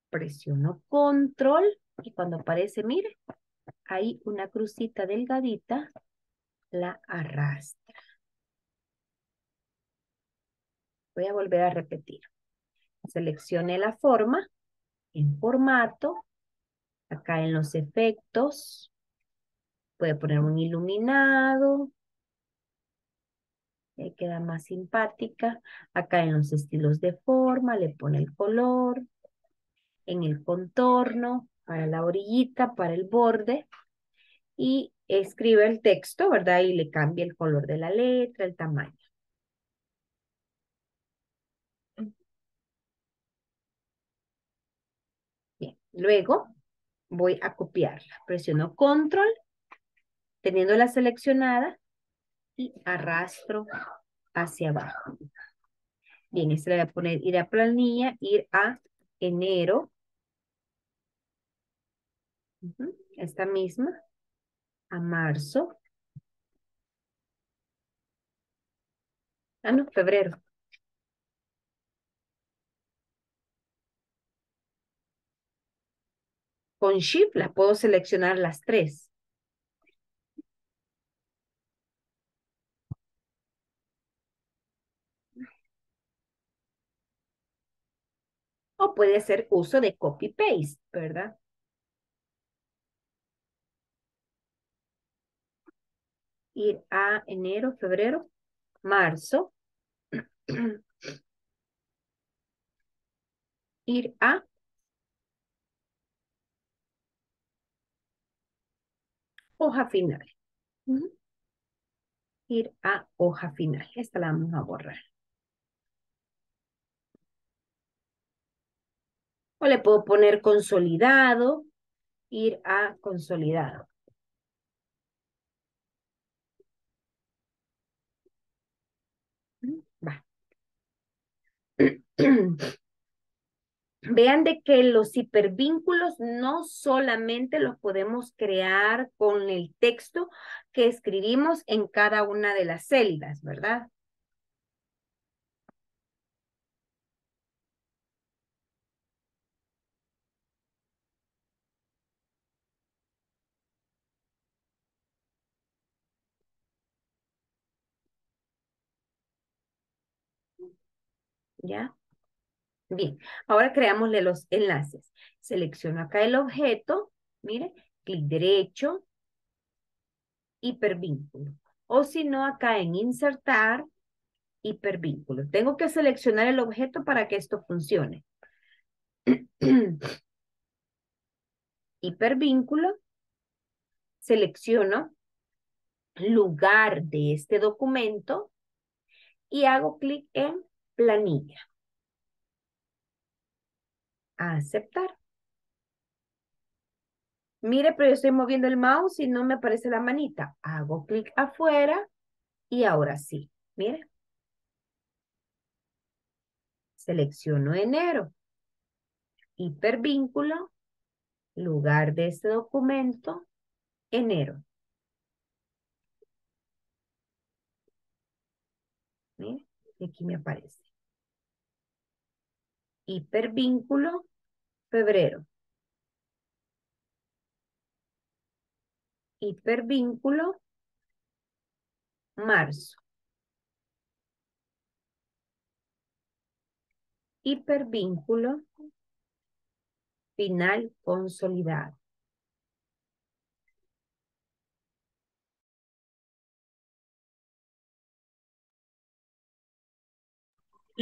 Presiono control y cuando aparece, mire, hay una crucita delgadita, la arrastra. Voy a volver a repetir. Seleccione la forma en formato, acá en los efectos, puede poner un iluminado, ahí queda más simpática. Acá en los estilos de forma, le pone el color, en el contorno, para la orillita, para el borde, y escribe el texto, ¿verdad? Y le cambia el color de la letra, el tamaño. Bien, luego voy a copiarla. Presiono control, teniéndola seleccionada, y arrastro hacia abajo. Bien, esta le voy a poner ir a planilla, ir a enero. Esta misma a marzo. Ah, no, febrero. Con Shift la puedo seleccionar las tres. O puede ser uso de copy-paste, ¿verdad? Ir a enero, febrero, marzo. [CLEARS THROAT] ir a hoja final. Ir a hoja final. Esta la vamos a borrar. O le puedo poner consolidado, ir a consolidado. [CLEARS THROAT] Vean de que los hipervínculos no solamente los podemos crear con el texto que escribimos en cada una de las celdas, ¿verdad? ¿Ya? Bien, ahora creámosle los enlaces. Selecciono acá el objeto, mire, clic derecho, hipervínculo. O si no, acá en insertar, hipervínculo. Tengo que seleccionar el objeto para que esto funcione. [CLEARS THROAT] hipervínculo, selecciono lugar de este documento y hago clic en planilla aceptar. Mire, pero yo estoy moviendo el mouse y no me aparece la manita. Hago clic afuera y ahora sí. Mire. Selecciono enero. Hipervínculo. Lugar de este documento. Enero. Mire, aquí me aparece. Hipervínculo febrero. Hipervínculo, marzo. Hipervínculo, final consolidado.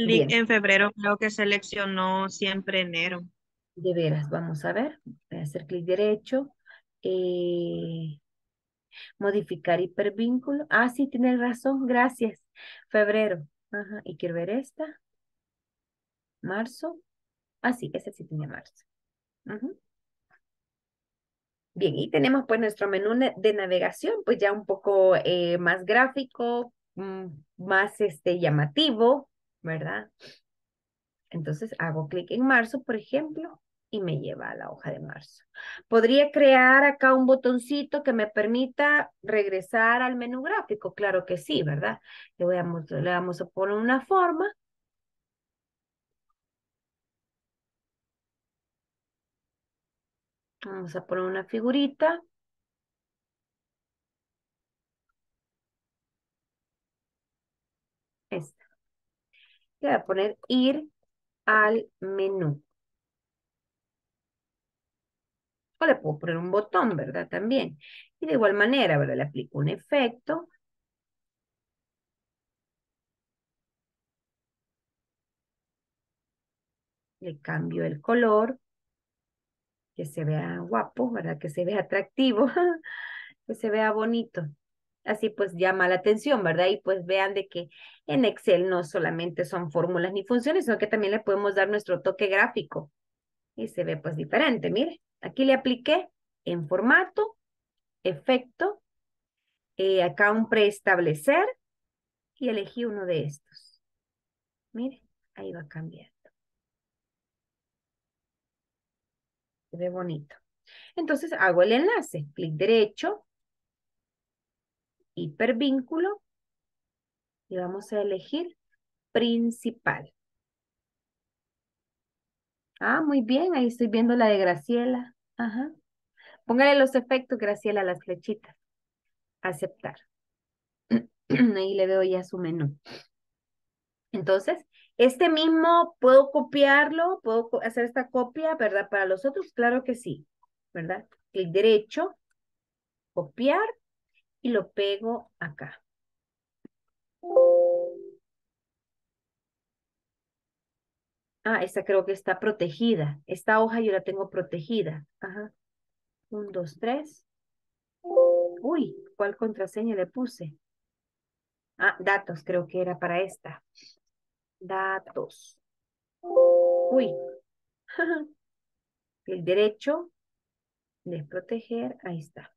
Bien. en febrero creo que seleccionó siempre enero. De veras, vamos a ver. Voy a hacer clic derecho. Eh, modificar hipervínculo. Ah, sí, tienes razón. Gracias. Febrero. Ajá. Y quiero ver esta. Marzo. Ah, sí, ese sí tiene marzo. Bien, y tenemos pues nuestro menú de navegación, pues ya un poco eh, más gráfico, mm, más este, llamativo, ¿verdad? Entonces hago clic en marzo, por ejemplo, y me lleva a la hoja de marzo. ¿Podría crear acá un botoncito que me permita regresar al menú gráfico? Claro que sí, ¿verdad? Le, le vamos a poner una forma. Vamos a poner una figurita. Esta. Le voy a poner ir al menú. O le puedo poner un botón, ¿verdad? También. Y de igual manera, ¿verdad? Le aplico un efecto. Le cambio el color. Que se vea guapo, ¿verdad? Que se vea atractivo. [LAUGHS] Que se vea bonito. Así pues llama la atención, ¿verdad? Y pues vean de que en Excel no solamente son fórmulas ni funciones, sino que también le podemos dar nuestro toque gráfico. Y se ve pues diferente, mire. Aquí le apliqué en formato, efecto, eh, acá un preestablecer y elegí uno de estos. Mire, ahí va cambiando. Se ve bonito. Entonces hago el enlace, clic derecho, hipervínculo, y vamos a elegir principal. Ah, muy bien, ahí estoy viendo la de Graciela. Ajá. Póngale los efectos, Graciela, las flechitas. Aceptar. [CLEARS THROAT] Ahí le veo ya su menú. Entonces, este mismo, ¿puedo copiarlo? ¿Puedo hacer esta copia, verdad? Para los otros, claro que sí, ¿verdad? Clic derecho, copiar y lo pego acá. Ah, esta creo que está protegida. Esta hoja yo la tengo protegida. Ajá. Un, dos, tres. Uy, ¿cuál contraseña le puse? Ah, datos, creo que era para esta. Datos. Uy. [LAUGHS] El derecho, desproteger, ahí está.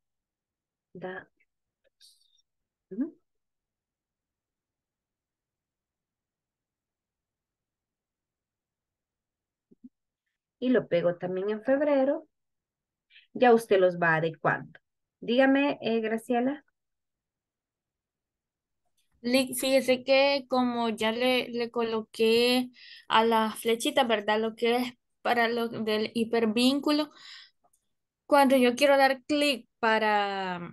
Y lo pego también en febrero. Ya usted los va adecuando. Dígame, eh, Graciela. Fíjese que como ya le, le coloqué a la flechita, ¿verdad? Lo que es para lo del hipervínculo, cuando yo quiero dar clic para,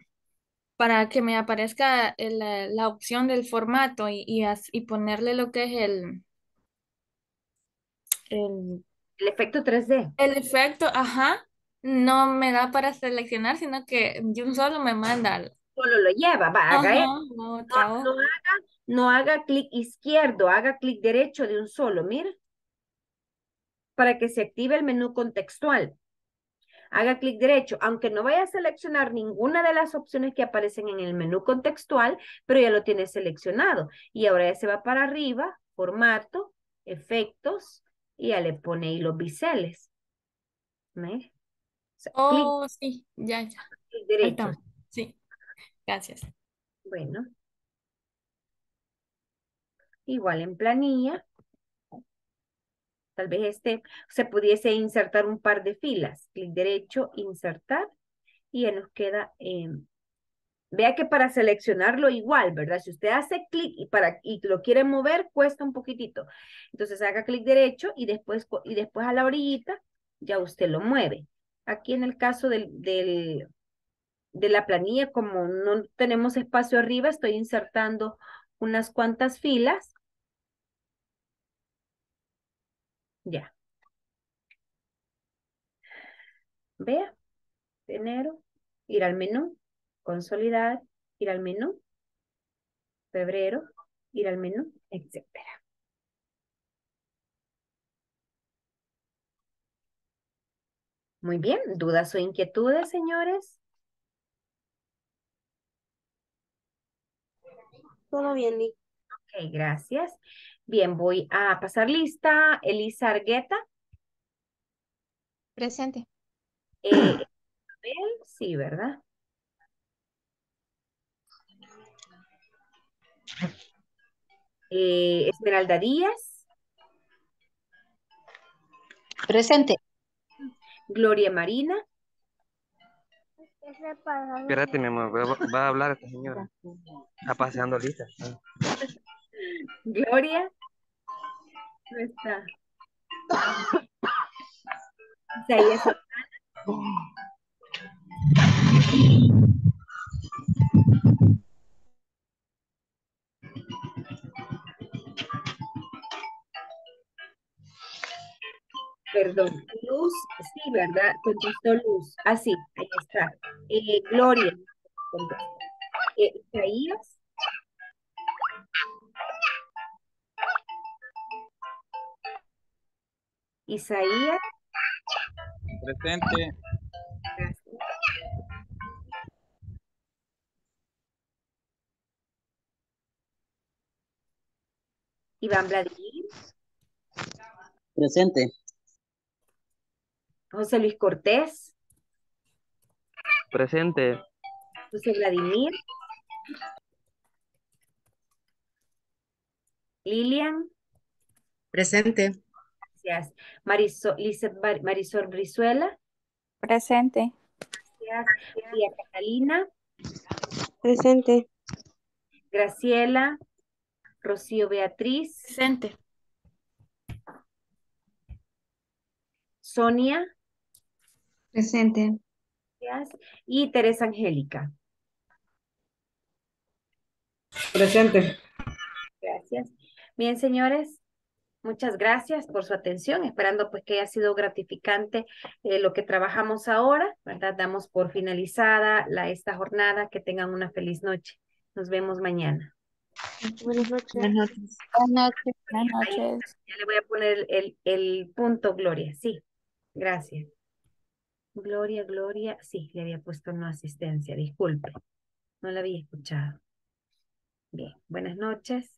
para que me aparezca el- la, opción del formato y, y, as- y ponerle lo que es el, el, El efecto 3D. el efecto, ajá, no me da para seleccionar, sino que de un solo me manda Solo lo lleva. Va, haga ajá, eso. no, No, no haga, no haga clic izquierdo, haga clic derecho de un solo, mire. Para que se active el menú contextual. Haga clic derecho, aunque no vaya a seleccionar ninguna de las opciones que aparecen en el menú contextual, pero ya lo tiene seleccionado. Y ahora ya se va para arriba, formato, efectos, y ya le pone ahí los biseles. ¿Ve? O sea, clic, Oh, sí, ya, ya. clic derecho. Sí, gracias. Bueno, igual en planilla, tal vez este se pudiese insertar un par de filas. Clic derecho, insertar, y ya nos queda em, Vea que para seleccionarlo igual, ¿verdad? Si usted hace clic y, para, y lo quiere mover, cuesta un poquitito. Entonces haga clic derecho y después, y después a la orillita ya usted lo mueve. Aquí en el caso del, del, de la planilla, como no tenemos espacio arriba, estoy insertando unas cuantas filas. Ya. Vea, enero, ir al menú, consolidar, ir al menú, febrero, ir al menú, etcétera. Muy bien, ¿dudas o inquietudes, señores? Todo bien, Nick. Ok, gracias. Bien, voy a pasar lista. Elisa Argueta. Presente. Eh, [CLEARS THROAT] Isabel, sí, ¿verdad? Eh, Esmeralda Díaz. Presente. Gloria Marina. Espérate, mi amor, va, va a hablar esta señora. Está paseando lista. [LAUGHS] Gloria. No está. Perdón, Luz, sí, ¿verdad? Contestó Luz. Ah, sí, ahí está. Eh, Gloria. Eh, Isaías. Isaías. Presente. Gracias. Iván Vladimir. Presente. José Luis Cortés. Presente. José Vladimir. Lilian. Presente. Gracias. Marisol, Marisol Brizuela. Presente. Gracias. María Catalina. Presente. Graciela. Rocío Beatriz. Presente. Sonia. Presente. Gracias. Y Teresa Angélica. Presente. Gracias. Bien, señores, muchas gracias por su atención, esperando pues que haya sido gratificante eh, lo que trabajamos ahora, ¿verdad? Damos por finalizada la, esta jornada, que tengan una feliz noche. Nos vemos mañana. Buenas noches. Buenas noches. Buenas noches. Buenas. Ya le voy a poner el, el punto, Gloria. Sí, gracias. Gloria, Gloria. Sí, le había puesto no asistencia, disculpe. No la había escuchado. Bien, buenas noches.